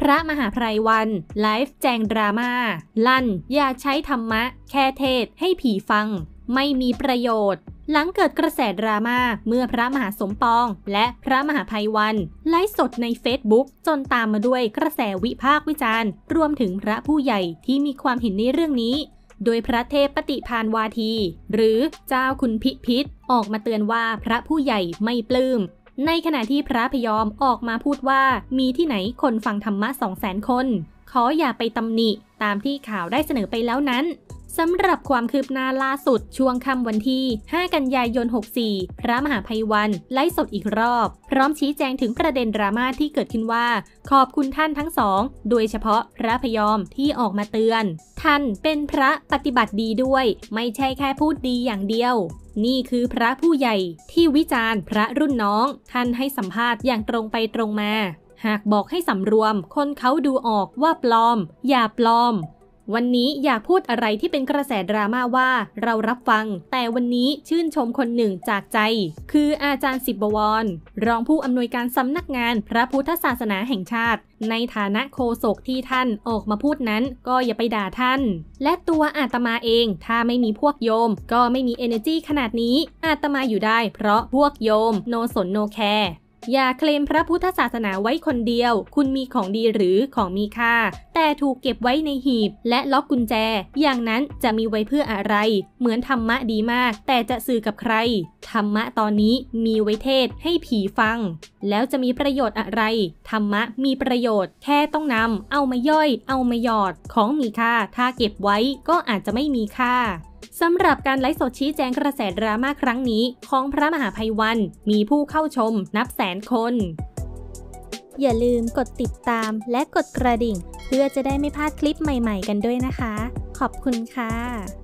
พระมหาไพรวัน ไลฟ์แจงดราม่าลั่น อย่าใช้ธรรมะ แค่เทศให้ผีฟัง ไม่มีประโยชน์หลังเกิดกระแสดราม่าเมื่อพระมหาสมปอง และพระมหาภัยวันไลฟ์สดใน Facebook จนตามมาด้วยกระแสวิพากษ์วิจารณ์ รวมถึงพระผู้ใหญ่ที่มีความเห็นในเรื่องนี้ โดยพระเทพปฏิพานวาที หรือเจ้าคุณพิพิธออกมาเตือนว่าพระผู้ใหญ่ไม่ปลื้ม ในขณะที่พระพยอมออกมาพูดว่ามีที่ไหนคนฟังธรรมะสองแสนคน ขออย่าไปตำหนิตามที่ข่าวได้เสนอไปแล้วนั้น สำหรับความคืบหน้าล่าสุดช่วงค่ำวันที่ 5 กันยายน 64 พระมหาภัยวันไลฟ์สดอีกรอบ พร้อมชี้แจงถึงประเด็นดราม่าที่เกิดขึ้นว่า ขอบคุณท่านทั้งสอง โดยเฉพาะพระพยอมที่ออกมาเตือน ท่านเป็นพระปฏิบัติดีด้วย ไม่ใช่แค่พูดดีอย่างเดียวนี่คือพระผู้ใหญ่ที่วิจารณ์พระรุ่นน้อง ท่านให้สัมภาษณ์อย่างตรงไปตรงมา หากบอกให้สำรวม คนเขาดูออกว่าปลอม อย่าปลอม วันนี้อยากพูดอะไรที่เป็นกระแสดราม่าว่าเรารับฟัง แต่วันนี้ชื่นชมคนหนึ่งจากใจ คืออาจารย์สิบบวร รองผู้อำนวยการสำนักงานพระพุทธศาสนาแห่งชาติ ในฐานะโคศกที่ท่านออกมาพูดนั้น ก็อย่าไปด่าท่าน และตัวอาตมาเองถ้าไม่มีพวกโยม ก็ไม่มี energy ขนาดนี้ อาตมาอยู่ได้เพราะพวกโยม โนสนโนแคร์ อย่าเคลมพระพุทธศาสนาไว้คนเดียว คุณมีของดีหรือของมีค่า แต่ถูกเก็บไว้ในหีบ และล็อกกุญแจ อย่างนั้นจะมีไว้เพื่ออะไร เหมือนธรรมะดีมาก แต่จะสื่อกับใคร ธรรมะตอนนี้มีไว้เทศให้ผีฟัง แล้วจะมีประโยชน์อะไร ธรรมะมีประโยชน์ แค่ต้องนำเอามาย่อย เอามาหยอด ของมีค่า ถ้าเก็บไว้ก็อาจจะไม่มีค่า สำหรับการไลฟ์สดชี้แจงกระแสดราม่าครั้งนี้ ของพระมหาภัยวัน มีผู้เข้าชมนับแสนคน อย่าลืมกดติดตามและกดกระดิ่ง เพื่อจะได้ไม่พลาดคลิปใหม่ๆ กันด้วยนะคะ ขอบคุณค่ะ